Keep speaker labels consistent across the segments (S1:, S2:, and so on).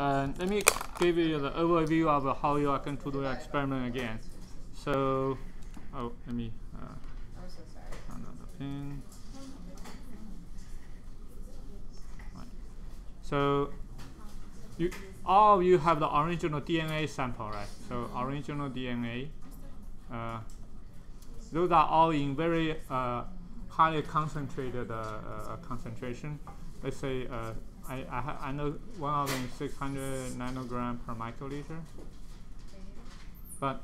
S1: uh, let me give you the overview of how you are going to do the experiment again. So, oh, let me uh,
S2: I'm so sorry.
S1: another thing. Right. So, you all of you have the original DNA sample, right? So original DNA. Uh, those are all in very uh, highly concentrated uh, uh, concentration. Let's say uh, I I, I know one of them is 600 nanogram per microliter, but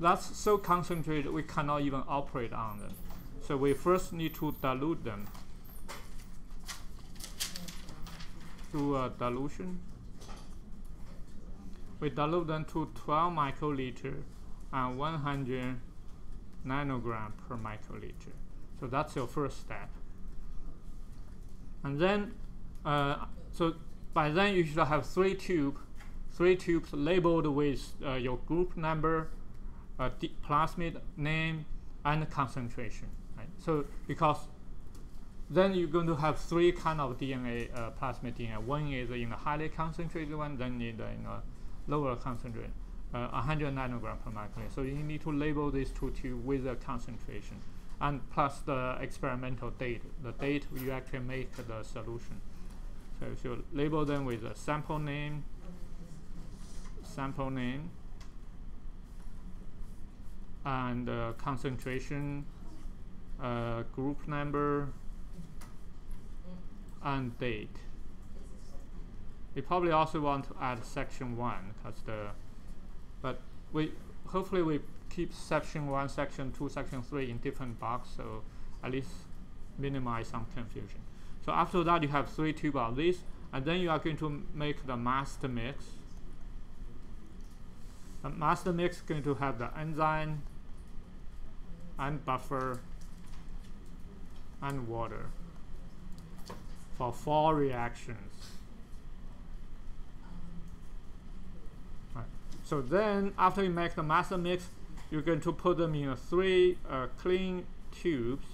S1: that's so concentrated we cannot even operate on them. So we first need to dilute them through a dilution. We dilute them to 12 microliter and 100 nanogram per microliter. So that's your first step. And then, uh, so by then you should have three tubes, three tubes labeled with uh, your group number, uh, plasmid name, and concentration. Right? So because then you're going to have three kind of DNA, uh, plasmid DNA. One is in a highly concentrated one, then in, a lower concentrated, uh, 100 nanogram per microliter. So you need to label these two tubes with the concentration, and plus the experimental date, the date you actually make the solution. So you label them with a sample name, sample name, and uh, concentration, uh, group number, and date. We probably also want to add section one because the, but we hopefully we keep section one, section two, section three in different box, so at least minimize some confusion. So after that, you have three tube of this, and then you are going to make the master mix. The master mix is going to have the enzyme and buffer and water for four reactions. Right. So then, after you make the master mix, you're going to put them in three uh, clean tubes.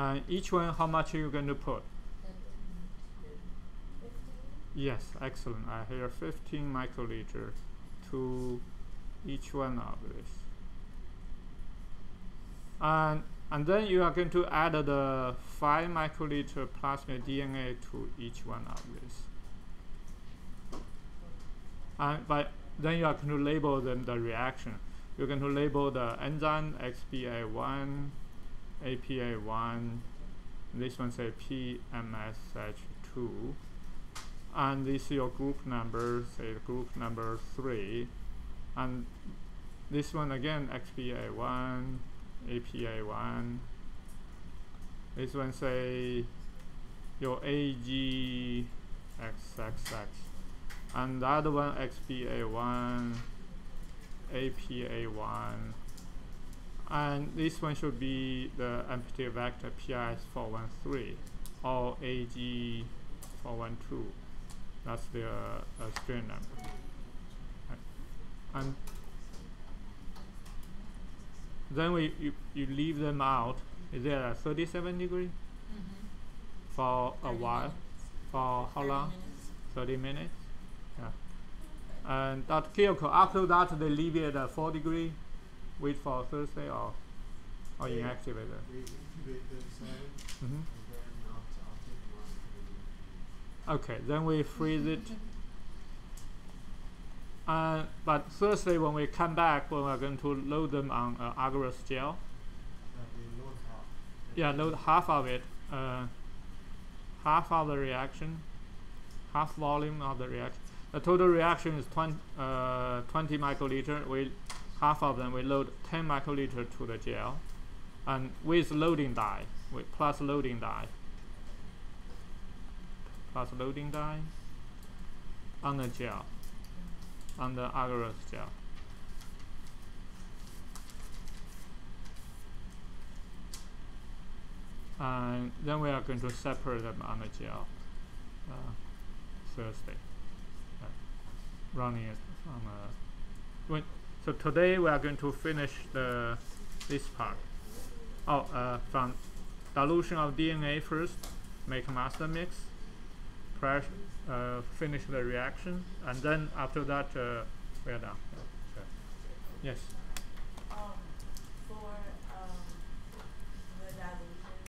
S1: And each one, how much are you going to put? Yes, excellent. I hear 15 microliter to each one of this. And, and then you are going to add the 5 microliter plasmid DNA to each one of this. And uh, by then you are going to label them the reaction. You're going to label the enzyme XBA1, APA1, this one say PMSH2 and this is your group number, say group number 3 and this one again XBA1, APA1 this one say your AGXXX and the other one XBA1 APA1 and this one should be the empty vector PRS413 or AG412 that's the uh, strain number. And then we you, you leave them out. Is it at 37 degree?
S2: Mm-hmm.
S1: for a while. for how long? 30 minutes. Yeah. And that Kyoko after that they leave it at 4 degree wait for Thursday or or
S3: Yeah.
S1: inactivate it
S3: We incubate them seven, and then I'll, I'll take them on for the
S1: Okay, then we freeze it. Uh, but Thursday when we come back, when we're going to load them on uh, agarose gel,
S3: That we load half.
S1: yeah, load half of it, uh, half of the reaction, half volume of the reaction. The total reaction is 20, uh, 20 microliter. We half of them we load 10 microliter to the gel, and with loading dye, with plus loading dye, plus loading dye on the gel, on the agarose gel. and then we are going to separate them on the gel uh, Thursday. Uh, running it on a when, so today we are going to finish the this part. Oh, uh, from dilution of DNA first, make a master mix, press, uh, finish the reaction, and then after that, uh, we are done. Yes.